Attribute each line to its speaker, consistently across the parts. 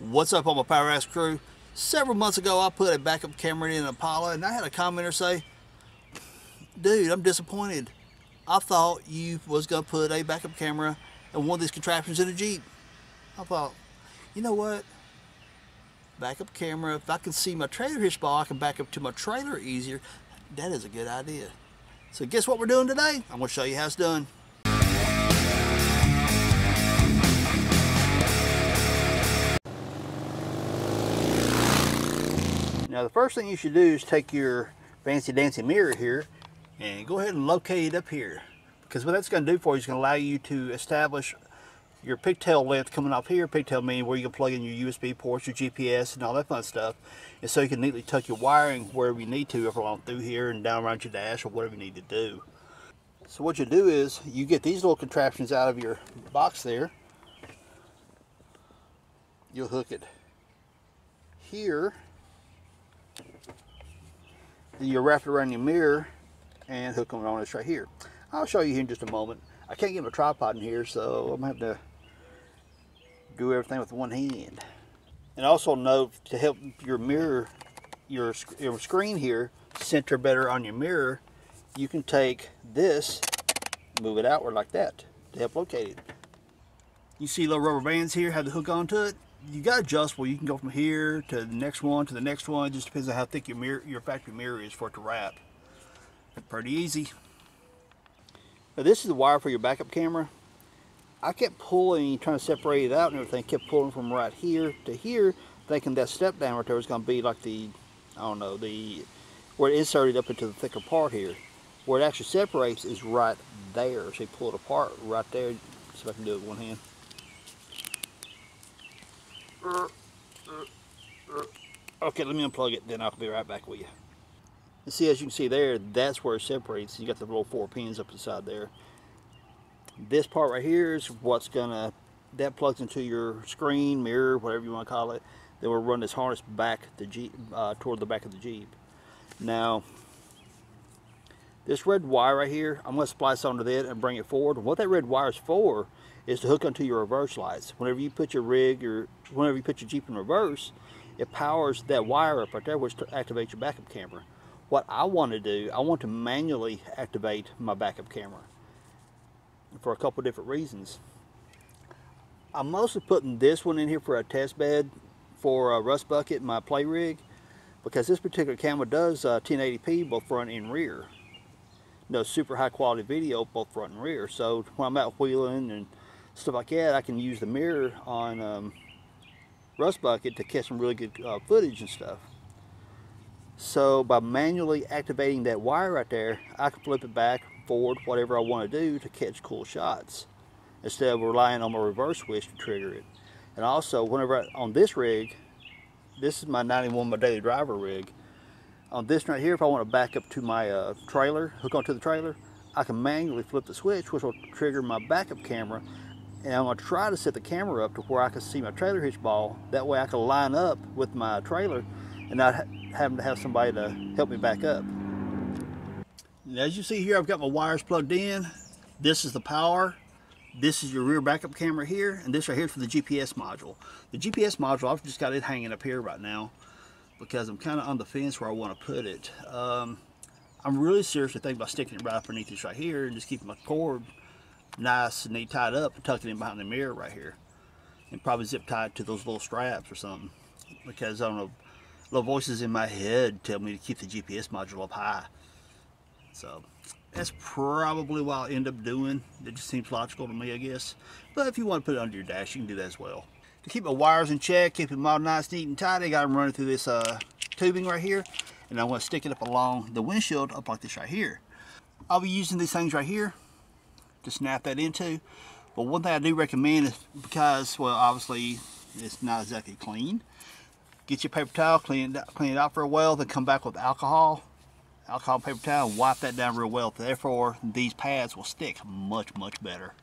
Speaker 1: What's up on my Power Addicts crew? Several months ago I put a backup camera in an Impala and I had a commenter say, dude, I'm disappointed. I thought you was going to put a backup camera and one of these contraptions in a Jeep. I thought, you know what? Backup camera, if I can see my trailer hitch ball, I can back up to my trailer easier. That is a good idea. So guess what we're doing today? I'm going to show you how it's done. Now the first thing you should do is take your fancy dancy mirror here and go ahead and locate it up here. Because what that's going to do for you is going to allow you to establish your pigtail length coming off here. Pigtail meaning where you can plug in your USB ports, your GPS, and all that fun stuff. And so you can neatly tuck your wiring wherever you need to, if along through here and down around your dash or whatever you need to do. So what you do is you get these little contraptions out of your box there. You'll hook it here you wrap it around your mirror and hook them on this right here. I'll show you here in just a moment. I can't get my tripod in here, so I'm going to have to do everything with one hand. And also note to help your mirror, your, your screen here, center better on your mirror, you can take this, move it outward like that to help locate it. You see little rubber bands here have the hook onto it you got adjustable. You can go from here to the next one to the next one. It just depends on how thick your mirror, your factory mirror is for it to wrap. Pretty easy. Now this is the wire for your backup camera. I kept pulling, trying to separate it out and everything. Kept pulling from right here to here, thinking that step down right there was going to be like the, I don't know, the where it inserted up into the thicker part here. Where it actually separates is right there. So you pull it apart right there. See if I can do it with one hand. Okay, let me unplug it, then I'll be right back with you. And see, as you can see there, that's where it separates. You got the little four pins up inside there. This part right here is what's gonna, that plugs into your screen, mirror, whatever you want to call it. Then we'll run this harness back the Jeep, uh, toward the back of the Jeep. Now, this red wire right here, I'm to splice onto that and bring it forward. What that red wire is for is to hook onto your reverse lights. Whenever you put your rig or whenever you put your Jeep in reverse, it powers that wire up right there, which activates your backup camera. What I want to do, I want to manually activate my backup camera for a couple different reasons. I'm mostly putting this one in here for a test bed for a rust bucket, my play rig, because this particular camera does uh, 1080p both front and rear. No super high quality video both front and rear. So when I'm out wheeling and stuff like that, I can use the mirror on um, Rust Bucket to catch some really good uh, footage and stuff. So by manually activating that wire right there, I can flip it back, forward, whatever I want to do to catch cool shots instead of relying on my reverse switch to trigger it. And also, whenever I, on this rig, this is my 91 my daily driver rig. On this right here, if I want to back up to my uh, trailer, hook onto the trailer, I can manually flip the switch, which will trigger my backup camera and I'm to try to set the camera up to where I can see my trailer hitch ball. That way I can line up with my trailer and not having to have somebody to help me back up. And as you see here, I've got my wires plugged in. This is the power. This is your rear backup camera here, and this right here is for the GPS module. The GPS module, I've just got it hanging up here right now because I'm kind of on the fence where I want to put it. Um, I'm really seriously thinking about sticking it right underneath this right here and just keeping my cord nice and neat tied up and tuck it in behind the mirror right here. And probably zip tied to those little straps or something. Because I don't know, little voices in my head tell me to keep the GPS module up high. So that's probably what I'll end up doing. It just seems logical to me, I guess. But if you want to put it under your dash, you can do that as well. To keep my wires in check, keep them all nice, neat, and tidy, I got them running through this uh, tubing right here. And I want to stick it up along the windshield up like this right here. I'll be using these things right here to snap that into. But one thing I do recommend is because, well, obviously it's not exactly clean. Get your paper towel, clean it, clean it out for a while, then come back with alcohol, alcohol paper towel, and wipe that down real well. Therefore, these pads will stick much, much better.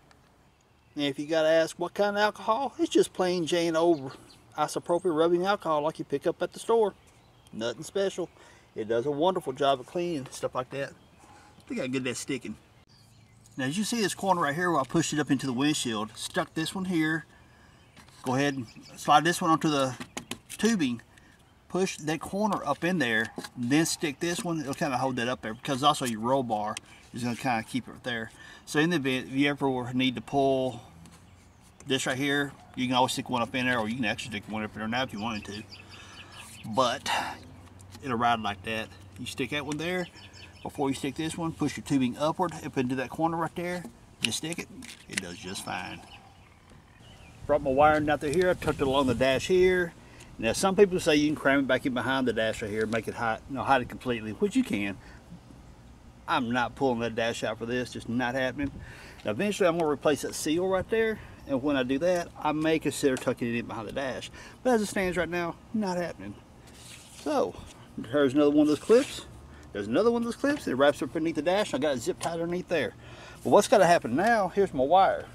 Speaker 1: Now, if you gotta ask what kind of alcohol, it's just plain Jane old isopropyl rubbing alcohol like you pick up at the store. Nothing special. It does a wonderful job of cleaning stuff like that. Look how good that's sticking. Now as you see this corner right here where I pushed it up into the windshield, stuck this one here, go ahead and slide this one onto the tubing. Push that corner up in there then stick this one. It'll kind of hold that up there because also your roll bar is going to kind of keep it there. So in the event if you ever need to pull this right here you can always stick one up in there or you can actually stick one up in there now if you wanted to. But it'll ride like that. You stick that one there before you stick this one push your tubing upward up into that corner right there just stick it it does just fine brought my wiring out through here I tucked it along the dash here now some people say you can cram it back in behind the dash right here, make it hide, you know, hide it completely, which you can. I'm not pulling that dash out for this, just not happening. Now eventually I'm gonna replace that seal right there, and when I do that, I may consider tucking it in behind the dash. But as it stands right now, not happening. So, there's another one of those clips. There's another one of those clips, it wraps up underneath the dash, I got it zip tied underneath there. But what's gotta happen now, here's my wire.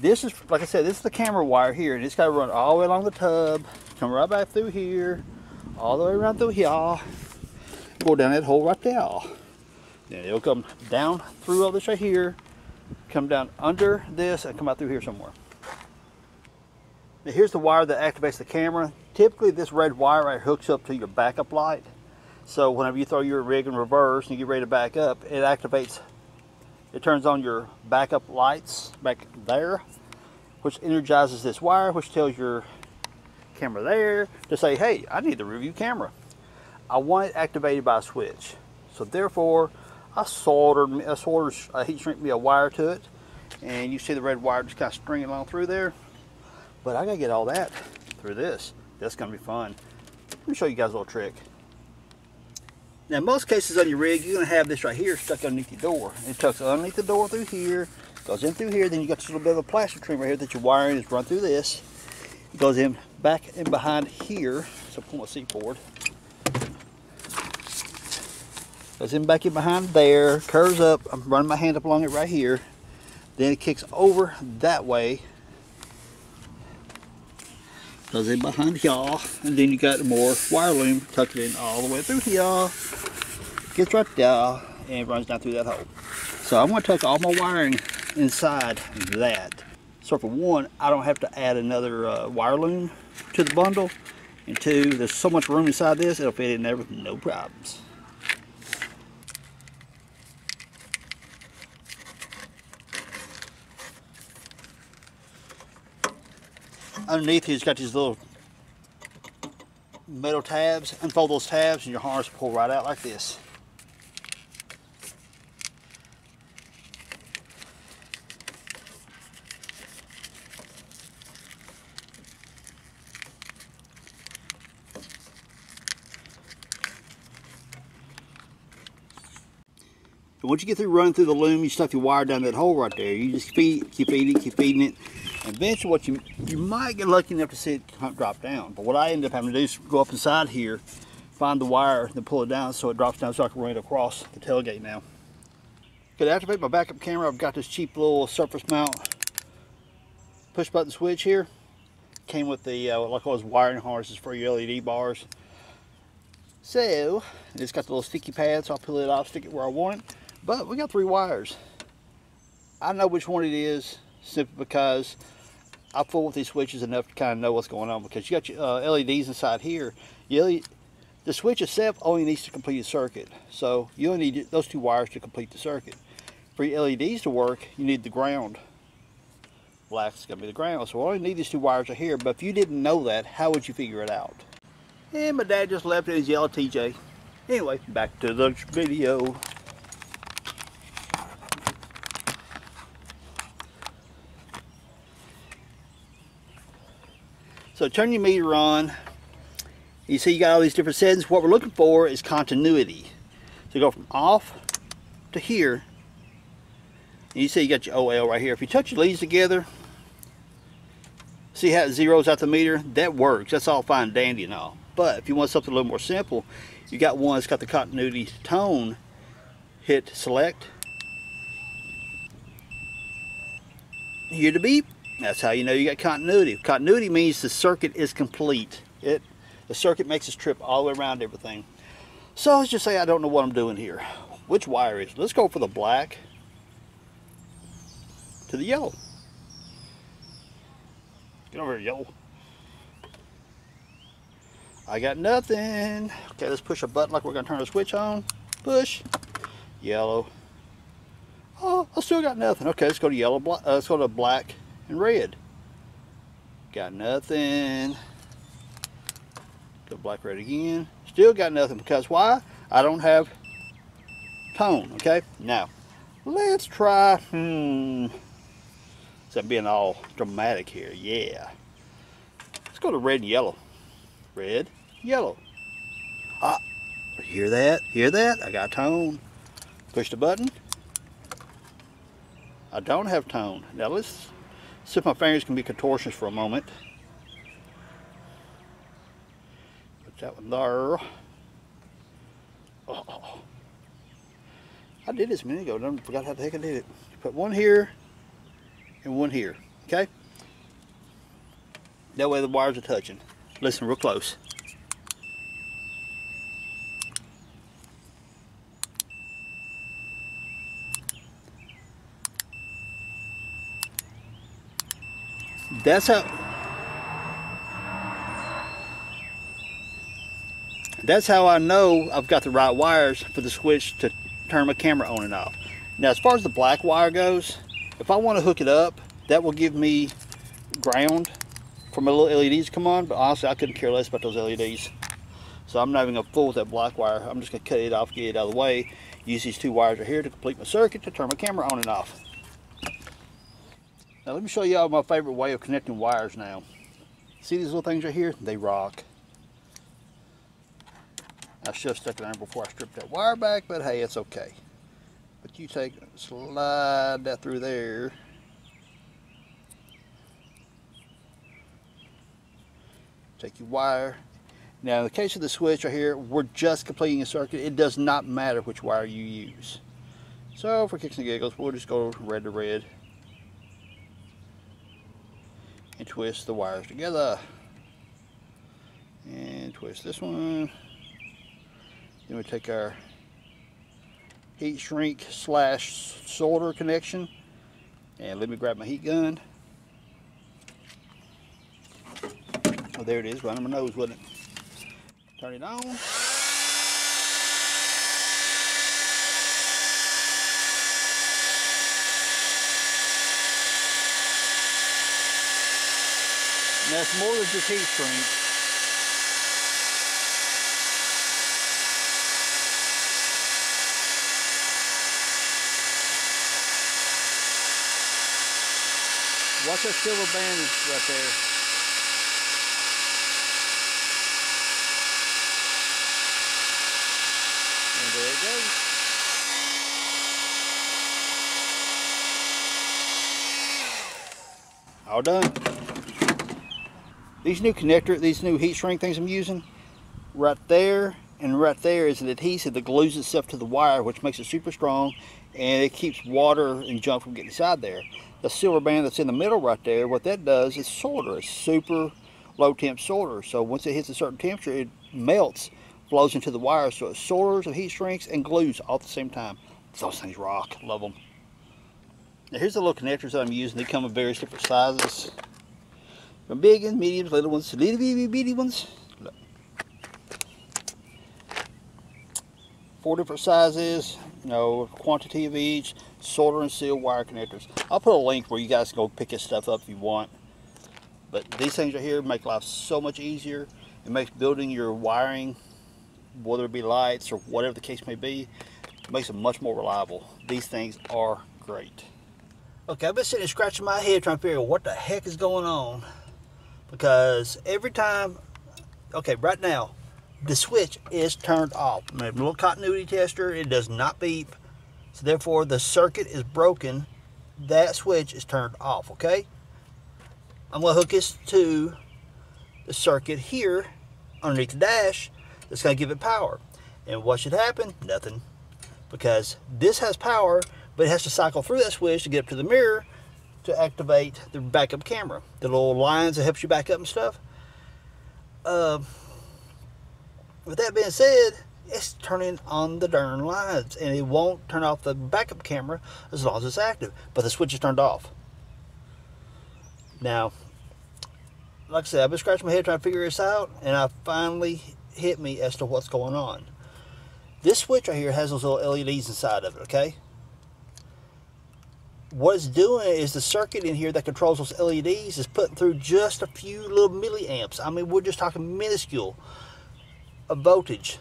Speaker 1: This is, like I said, this is the camera wire here, and it's got to run all the way along the tub, come right back through here, all the way around through here, go down that hole right there. Then it'll come down through all this right here, come down under this, and come out through here somewhere. Now here's the wire that activates the camera. Typically this red wire right hooks up to your backup light. So whenever you throw your rig in reverse and you get ready to back up, it activates it turns on your backup lights back there, which energizes this wire, which tells your camera there to say, hey, I need the review camera. I want it activated by a switch. So therefore, I soldered, I soldered a heat shrink me a wire to it, and you see the red wire just kind of stringing along through there. But I gotta get all that through this. That's gonna be fun. Let me show you guys a little trick. Now, most cases on your rig, you're going to have this right here stuck underneath your door. It tucks underneath the door through here, goes in through here, then you got this little bit of a plastic trim right here that your wiring is run through this. It goes in back in behind here. So pull my seat forward. Goes in back in behind there, curves up. I'm running my hand up along it right here. Then it kicks over that way. Goes in behind y'all. And then you got more wire loom tucked in all the way through y'all gets right there and runs down through that hole. So I'm to tuck all my wiring inside that. So for one, I don't have to add another uh, wire loom to the bundle. And two, there's so much room inside this, it'll fit in there with no problems. Underneath he's got these little metal tabs. Unfold those tabs and your harness will pull right out like this. Once you get through running through the loom, you stuff your wire down that hole right there. You just feed, keep feeding, keep feeding it. And eventually what you, you might get lucky enough to see it drop down. But what I end up having to do is go up inside here, find the wire, then pull it down so it drops down so I can run it across the tailgate now. Okay, to activate my backup camera, I've got this cheap little surface mount push button switch here. Came with the, uh, like all those wiring harnesses for your LED bars. So, it's got the little sticky pad, so I'll pull it off, stick it where I want it. But we got three wires. I know which one it is simply because I fool with these switches enough to kind of know what's going on because you got your uh, LEDs inside here. You, the switch itself only needs to complete a circuit. So you only need those two wires to complete the circuit. For your LEDs to work, you need the ground. Black's going to be the ground. So I only need these two wires right here. But if you didn't know that, how would you figure it out? And my dad just left in his yellow TJ. Anyway, back to the video. So turn your meter on. You see you got all these different settings. What we're looking for is continuity. So go from off to here. And you see you got your OL right here. If you touch your leads together, see how it zeroes out the meter? That works. That's all fine and dandy and all. But if you want something a little more simple, you got one that's got the continuity tone. Hit select. Hear the beep. That's how you know you got continuity. Continuity means the circuit is complete. It, the circuit makes us trip all the way around everything. So let's just say I don't know what I'm doing here. Which wire is? Let's go for the black to the yellow. Get over here, yellow. I got nothing. Okay, let's push a button like we're gonna turn the switch on. Push. Yellow. Oh, I still got nothing. Okay, let's go to yellow, uh, let's go to black and red. Got nothing. Go black, red again. Still got nothing because why? I don't have tone, okay? Now, let's try, hmm, instead being all dramatic here, yeah. Let's go to red and yellow. Red, yellow. Ah, hear that? Hear that? I got tone. Push the button. I don't have tone. Now let's see if my fingers can be contortionist for a moment. Put that one there. Oh, oh, oh. I did this a minute ago. I forgot how the heck I did it. Put one here and one here. Okay? That way the wires are touching. Listen real close. That's how That's how I know I've got the right wires for the switch to turn my camera on and off. Now as far as the black wire goes, if I want to hook it up, that will give me ground for my little LEDs to come on, but honestly I couldn't care less about those LEDs. So I'm not even to fool with that black wire. I'm just going to cut it off, get it out of the way, use these two wires right here to complete my circuit to turn my camera on and off. Now let me show you all my favorite way of connecting wires now. See these little things right here? They rock. I should have stuck it in before I stripped that wire back, but hey, it's okay. But you take, slide that through there. Take your wire. Now in the case of the switch right here, we're just completing a circuit. It does not matter which wire you use. So for kicks and giggles, we'll just go red to red and twist the wires together. And twist this one. Then we take our heat shrink slash solder connection and let me grab my heat gun. Oh, there it is, right on my nose, wasn't it? Turn it on. It's more than just heat shrink. Watch that silver band right there. And there it goes. All done. These new connector, these new heat shrink things I'm using, right there and right there is an adhesive that glues itself to the wire which makes it super strong and it keeps water and junk from getting inside there. The silver band that's in the middle right there, what that does is solder. It's super low temp solder. So once it hits a certain temperature, it melts, flows into the wire. So it solders and heat shrinks and glues all at the same time. Those things rock. Love them. Now here's the little connectors that I'm using. They come in various different sizes. From big ones, mediums, little ones, little bitty bitty ones. Look. Four different sizes you know, quantity of each, solder and seal wire connectors. I'll put a link where you guys can go pick this stuff up if you want. But these things right here make life so much easier. It makes building your wiring, whether it be lights or whatever the case may be, makes it much more reliable. These things are great. Okay, I've been sitting scratching my head trying to figure out what the heck is going on. Because every time, okay, right now, the switch is turned off. My little continuity tester, it does not beep. So therefore the circuit is broken. That switch is turned off, okay? I'm gonna hook this to the circuit here underneath the dash that's gonna give it power. And what should happen? Nothing. Because this has power, but it has to cycle through that switch to get up to the mirror to activate the backup camera. The little lines that helps you back up and stuff. Uh, with that being said, it's turning on the darn lights and it won't turn off the backup camera as long as it's active, but the switch is turned off. Now, like I said, I've been scratching my head trying to figure this out, and I finally hit me as to what's going on. This switch right here has those little LEDs inside of it, okay? What it's doing is the circuit in here that controls those LEDs is putting through just a few little milliamps. I mean, we're just talking minuscule of voltage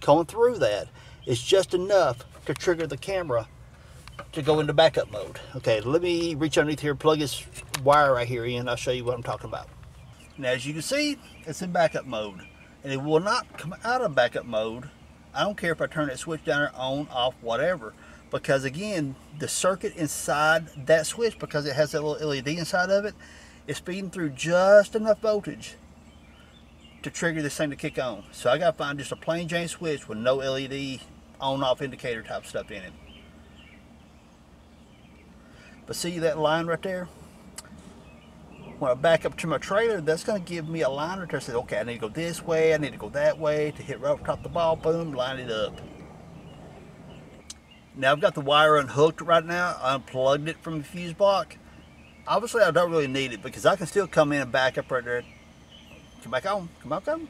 Speaker 1: going through that. It's just enough to trigger the camera to go into backup mode. Okay, let me reach underneath here, plug this wire right here in. I'll show you what I'm talking about. Now, as you can see, it's in backup mode. And it will not come out of backup mode. I don't care if I turn that switch down or on, off, whatever. Because again, the circuit inside that switch, because it has that little LED inside of it, is feeding through just enough voltage to trigger this thing to kick on. So I gotta find just a plain Jane switch with no LED on off indicator type stuff in it. But see that line right there? When I back up to my trailer, that's going to give me a line right there. Say, okay, I need to go this way, I need to go that way to hit right up top of the ball, boom, line it up. Now I've got the wire unhooked right now. I unplugged it from the fuse block. Obviously, I don't really need it because I can still come in and back up right there. Come back on, come back on.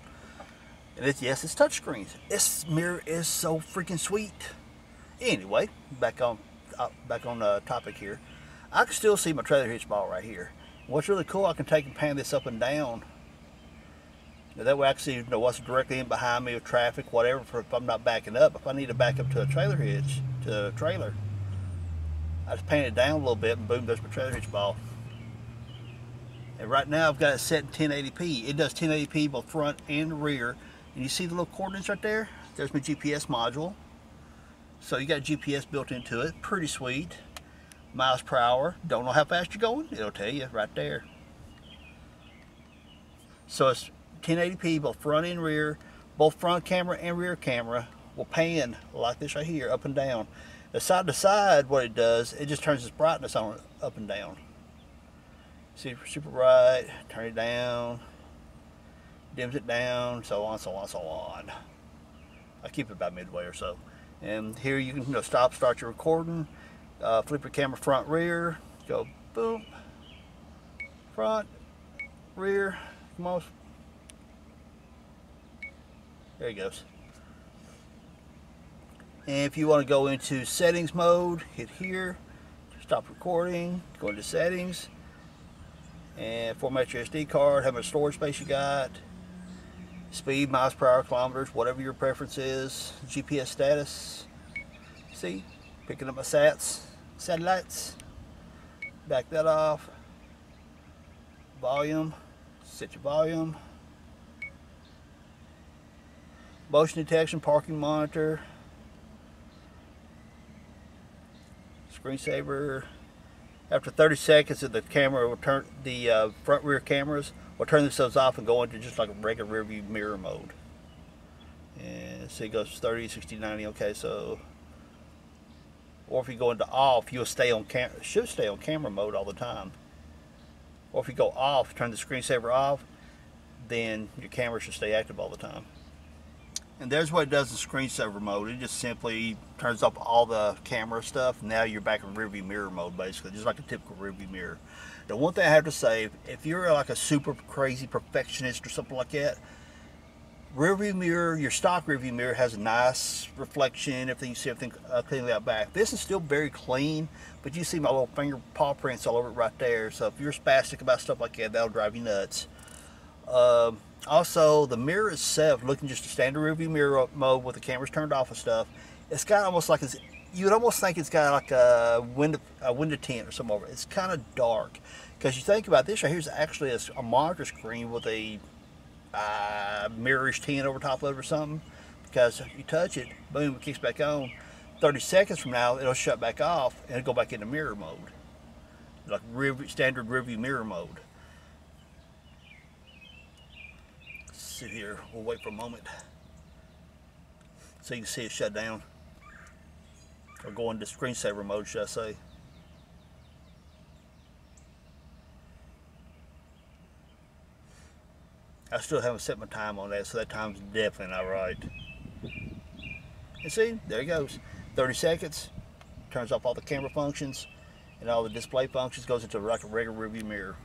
Speaker 1: And it's, yes, it's touchscreens. This mirror is so freaking sweet. Anyway, back on, uh, back on the topic here. I can still see my trailer hitch ball right here. What's really cool, I can take and pan this up and down. That way I can see you know, what's directly in behind me or traffic, whatever, for if I'm not backing up. If I need to back up to a trailer hitch, to a trailer, I just pan it down a little bit and boom, there's my trailer hitch ball. And right now I've got it set in 1080p. It does 1080p both front and rear. And you see the little coordinates right there? There's my GPS module. So you got GPS built into it. Pretty sweet miles per hour. Don't know how fast you're going? It'll tell you right there. So it's 1080p, both front and rear. Both front camera and rear camera will pan like this right here, up and down. The side to side, what it does, it just turns its brightness on up and down. See, super bright, turn it down, dims it down, so on, so on, so on. I keep it about midway or so. And here you can you know, stop, start your recording uh, flip your camera front rear go boom front rear on there he goes. And if you want to go into settings mode hit here stop recording go into settings and format your SD card how much storage space you got speed miles per hour kilometers whatever your preference is GPS status. See picking up my sats satellites back that off. Volume set your volume motion detection parking monitor screensaver after 30 seconds the camera will turn the uh, front rear cameras will turn themselves off and go into just like a regular rear view mirror mode and see it goes 30 60 90 okay so or if you go into off, you'll stay on cam should stay on camera mode all the time. Or if you go off, turn the screensaver off, then your camera should stay active all the time. And there's what it does in screensaver mode. It just simply turns off all the camera stuff. Now you're back in rearview mirror mode, basically, just like a typical rearview mirror. The one thing I have to say, if you're like a super crazy perfectionist or something like that, rear view mirror, your stock rear view mirror has a nice reflection, everything you see everything uh, cleanly out back. This is still very clean, but you see my little finger paw prints all over it right there. So if you're spastic about stuff like that, that'll drive you nuts. Uh, also, the mirror itself, looking just a standard rear view mirror mode with the cameras turned off and stuff, it's got almost like it's, you would almost think it's got like a window, a window tint or something over it. It's kind of dark. Because you think about this right here's actually a, a monitor screen with a uh, mirrorish tint over top of it or something because if you touch it, boom, it kicks back on. 30 seconds from now, it'll shut back off and it'll go back into mirror mode. Like rear, standard rearview mirror mode. Sit here, we'll wait for a moment. So you can see it shut down. Or go into screensaver mode, should I say. I still haven't set my time on that, so that time's definitely not right. And see, there it goes. 30 seconds, turns off all the camera functions and all the display functions, goes into like a regular rearview mirror.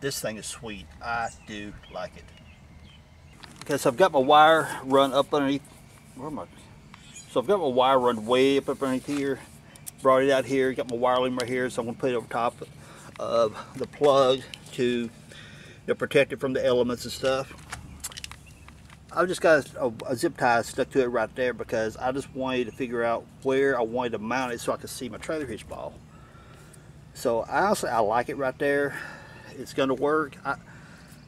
Speaker 1: this thing is sweet. I do like it. Okay, so I've got my wire run up underneath, where am I? So I've got my wire run way up underneath here, brought it out here, got my wire loom right here, so I'm gonna put it over top of the plug to you know, protect it from the elements and stuff. I've just got a, a, zip tie stuck to it right there because I just wanted to figure out where I wanted to mount it so I could see my trailer hitch ball. So honestly, I like it right there. It's going to work. I,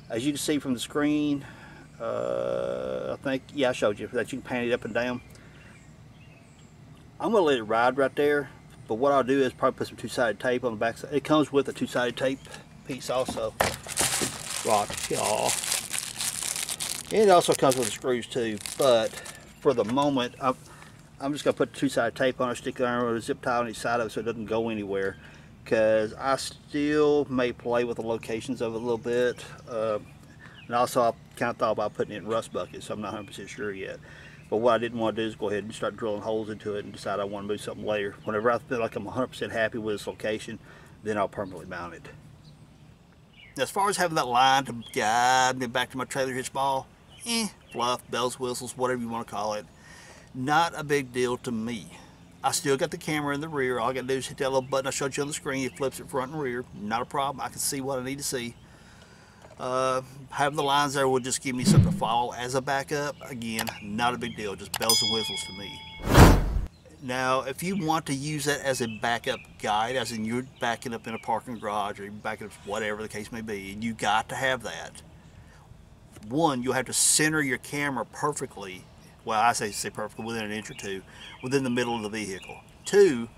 Speaker 1: as you can see from the screen, uh, I think, yeah, I showed you that you can pan it up and down. I'm going to let it ride right there. But what I'll do is probably put some two-sided tape on the back side. It comes with a two-sided tape piece also. Rock, y'all. It also comes with screws too, but for the moment, I'm, I'm just going to put two-sided tape on it, stick it with a zip tie on each side of it so it doesn't go anywhere. Because I still may play with the locations of it a little bit. Uh, and also, I kind of thought about putting it in rust buckets, so I'm not 100% sure yet. But what I didn't want to do is go ahead and start drilling holes into it and decide I want to move something later. Whenever I feel like I'm 100% happy with this location, then I'll permanently mount it. As far as having that line to guide me back to my trailer hitch ball, eh, fluff, bells, whistles, whatever you want to call it. Not a big deal to me. I still got the camera in the rear. All I got to do is hit that little button I showed you on the screen. It flips it front and rear. Not a problem. I can see what I need to see. Uh, having the lines there will just give me something to follow as a backup. Again, not a big deal. Just bells and whistles to me. Now, if you want to use that as a backup guide, as in you're backing up in a parking garage or you're backing up whatever the case may be, you got to have that one, you'll have to center your camera perfectly. Well, I say, say perfectly, within an inch or two, within the middle of the vehicle. Two,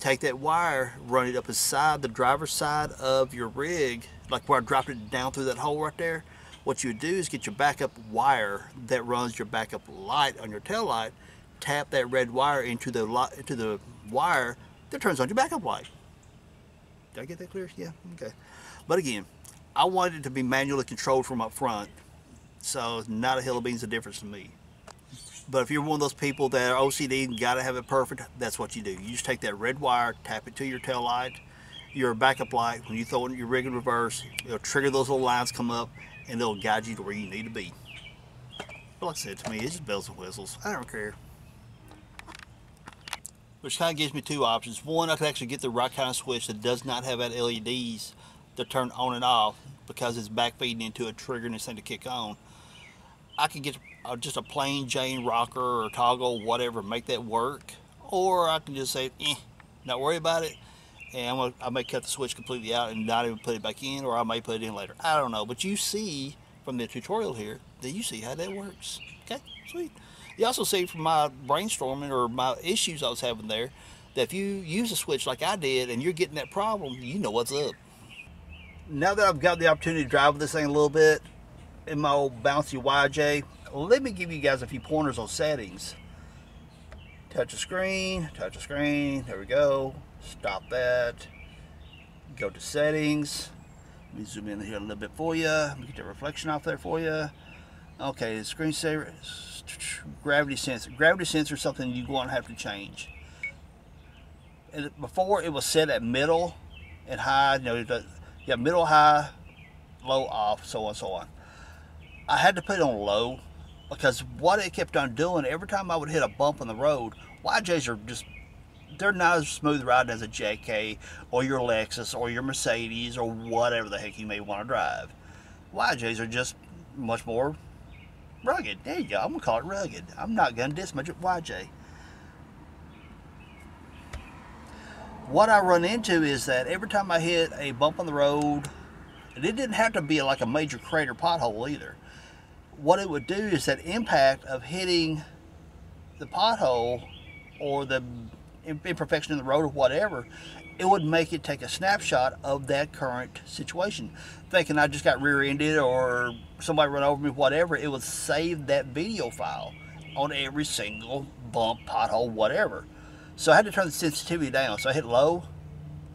Speaker 1: take that wire, run it up inside the driver's side of your rig, like where I dropped it down through that hole right there. What you do is get your backup wire that runs your backup light on your tail light, tap that red wire into the into the wire that turns on your backup light. Did I get that clear? Yeah, okay. But again, I wanted it to be manually controlled from up front, so not a hill of beans of difference to me. But if you're one of those people that are OCD and gotta have it perfect, that's what you do. You just take that red wire, tap it to your tail light, your backup light. When you throw in your rig in reverse, it'll trigger those little lines come up, and they'll guide you to where you need to be. But like I said, to me, it's just bells and whistles. I don't care. Which kind of gives me two options. One, I could actually get the right kind of switch that does not have that LEDs to turn on and off because it's backfeeding into a trigger and this thing to kick on. I could get just a plain Jane rocker or toggle, whatever, make that work. Or I can just say, eh, not worry about it. And I'm gonna, I may cut the switch completely out and not even put it back in, or I may put it in later. I don't know. But you see from the tutorial here that you see how that works. Okay, sweet. You also see from my brainstorming or my issues I was having there that if you use a switch like I did and you're getting that problem, you know what's up now that I've got the opportunity to drive this thing a little bit in my old bouncy YJ, let me give you guys a few pointers on settings. Touch the screen, touch the screen, there we go. Stop that. Go to settings. Let me zoom in here a little bit for you. Let me get the reflection off there for you. Okay, the screensaver, gravity sensor. Gravity sensor is something you're going to have to change. Before it was set at middle and high, you know, you have middle, high, low, off, so on, so on. I had to put it on low because what it kept on doing, every time I would hit a bump in the road, YJs are just, they're not as smooth riding as a JK or your Lexus or your Mercedes or whatever the heck you may want to drive. YJs are just much more rugged. There you go. I'm going to call it rugged. I'm not going to diss my YJ. what I run into is that every time I hit a bump on the road, and it didn't have to be like a major crater pothole either. What it would do is that impact of hitting the pothole or the imperfection in the road or whatever, it would make it take a snapshot of that current situation. Thinking I just got rear-ended or somebody run over me, whatever, it would save that video file on every single bump, pothole, whatever. So I had to turn the sensitivity down. So I hit low,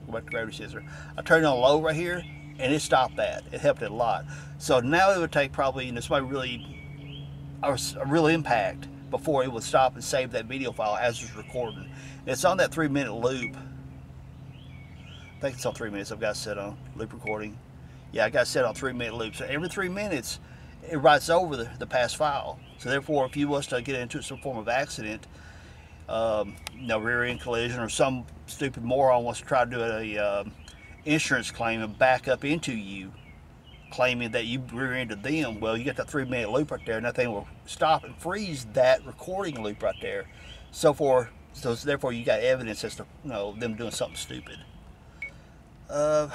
Speaker 1: go back to gravity sensor. I turned on low right here and it stopped that. It helped it a lot. So now it would take probably, you know, somebody really, a real impact before it would stop and save that video file as it's recording. It's on that three minute loop. I think it's on three minutes I've got it set on loop recording. Yeah, I got it set on three minute loop. So every three minutes, it writes over the, the past file. So therefore, if you was to get into some form of accident, um, you know, rear end collision, or some stupid moron wants to try to do a um, insurance claim and back up into you, claiming that you rear-ended them, well, you got that three-minute loop right there, Nothing will stop and freeze that recording loop right there. So for so therefore, you got evidence as to you know them doing something stupid. Uh,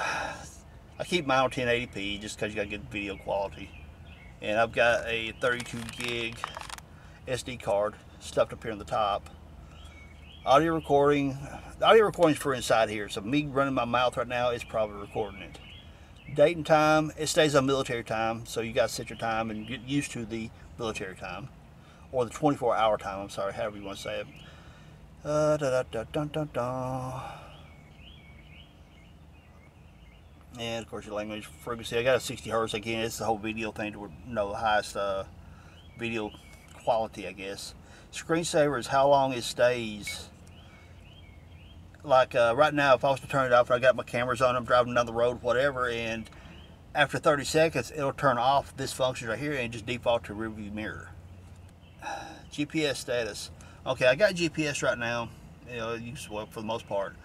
Speaker 1: I keep mine on 1080p just because you got get video quality, and I've got a 32 gig SD card stuffed up here on the top. Audio recording, audio recording is for inside here, so me running my mouth right now is probably recording it date and time, it stays on military time, so you got to set your time and get used to the military time. Or the 24 hour time, I'm sorry, however you want to say it. Uh, da, da, da. And of course your language frequency. I got a 60 hertz again. It's the whole video thing to know the highest uh, video quality, I guess. Screensaver is how long it stays like uh, right now, if I was to turn it off, I got my cameras on, I'm driving down the road, whatever, and after 30 seconds, it'll turn off this function right here and just default to rearview mirror. GPS status. Okay, I got GPS right now. You know, for the most part.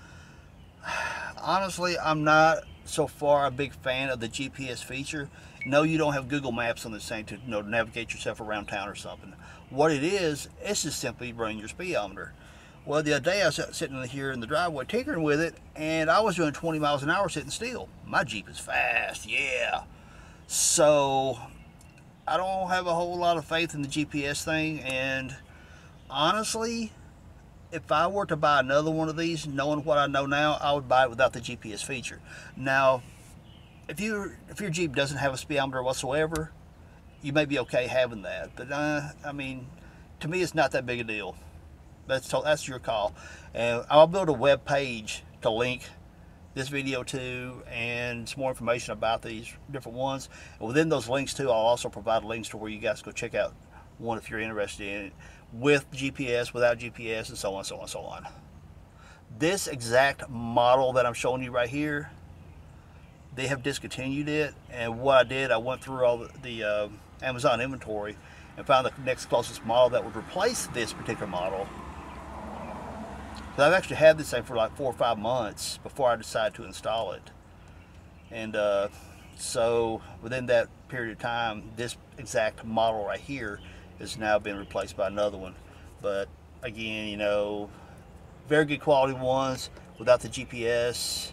Speaker 1: Honestly, I'm not so far a big fan of the GPS feature. No, you don't have Google Maps on this thing to you know, navigate yourself around town or something. What it is, it's just simply running your speedometer. Well, the other day I was sitting here in the driveway tinkering with it, and I was doing 20 miles an hour sitting still. My Jeep is fast, yeah. So, I don't have a whole lot of faith in the GPS thing, and honestly, if I were to buy another one of these, knowing what I know now, I would buy it without the GPS feature. Now, if you if your Jeep doesn't have a speedometer whatsoever, you may be okay having that. But uh, I mean, to me, it's not that big a deal that's that's your call. And I'll build a web page to link this video to and some more information about these different ones. And within those links too, I'll also provide links to where you guys go check out one if you're interested in it with GPS, without GPS, and so on, so on, so on. This exact model that I'm showing you right here, they have discontinued it. And what I did, I went through all the, the uh, Amazon inventory and found the next closest model that would replace this particular model I've actually had this thing for like four or five months before I decided to install it. And uh, so within that period of time, this exact model right here has now been replaced by another one. But again, you know, very good quality ones without the GPS.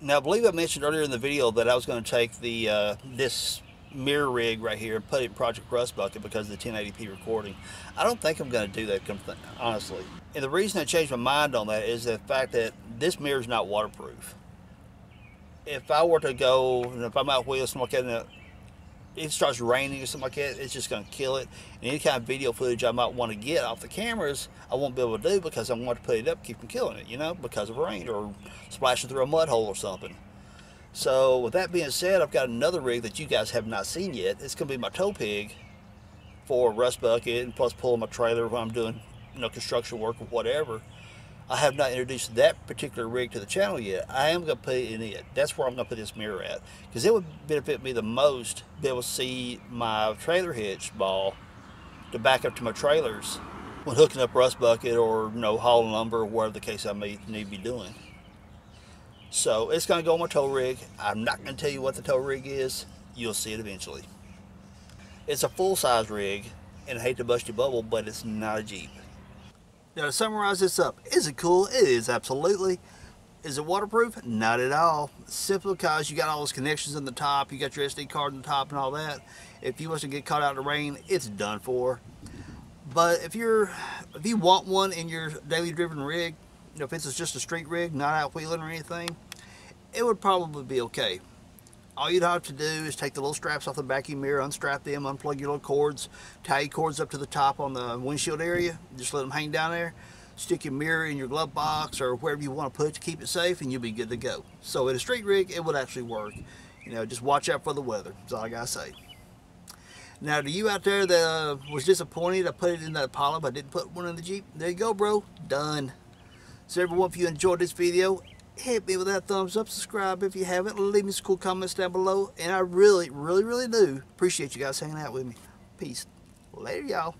Speaker 1: Now, I believe I mentioned earlier in the video that I was going to take the uh, this mirror rig right here and put it in Project Rust Bucket because of the 1080p recording. I don't think I'm going to do that, honestly. And the reason I changed my mind on that is the fact that this mirror is not waterproof. If I were to go, and if I'm out wheeling something like that, it starts raining or something like that, it's just going to kill it. And any kind of video footage I might want to get off the cameras, I won't be able to do because I want to put it up, keep from killing it, you know, because of rain or splashing through a mud hole or something. So with that being said, I've got another rig that you guys have not seen yet. It's going to be my tow pig for rust bucket and plus pulling my trailer when I'm doing you know construction work or whatever. I have not introduced that particular rig to the channel yet. I am going to put it in it. That's where I'm going to put this mirror at. Because it would benefit me the most to be able to see my trailer hitch ball to back up to my trailers when hooking up rust bucket or you know hauling lumber or whatever the case I may need to be doing. So it's going to go on my tow rig. I'm not going to tell you what the tow rig is. You'll see it eventually. It's a full-size rig, and I hate to bust your bubble, but it's not a Jeep. Now to summarize this up, is it cool? It is absolutely. Is it waterproof? Not at all. Simply because you got all those connections in the top, you got your SD card in the top and all that. If you was to get caught out in the rain, it's done for. But if you're, if you want one in your daily driven rig, you know, if it's just a street rig, not out wheeling or anything, it would probably be okay. All you'd have to do is take the little straps off the back of your mirror, unstrap them, unplug your little cords, tie your cords up to the top on the windshield area, just let them hang down there, stick your mirror in your glove box or wherever you want to put it to keep it safe and you'll be good to go. So in a street rig, it would actually work. You know, just watch out for the weather, that's all I gotta say. Now, to you out there that uh, was disappointed I put it in the Impala, but I didn't put one in the Jeep, there you go, bro. Done. So everyone, if you enjoyed this video, hit me with that thumbs up, subscribe if you haven't, leave me some cool comments down below, and I really, really, really do appreciate you guys hanging out with me. Peace. Later, y'all.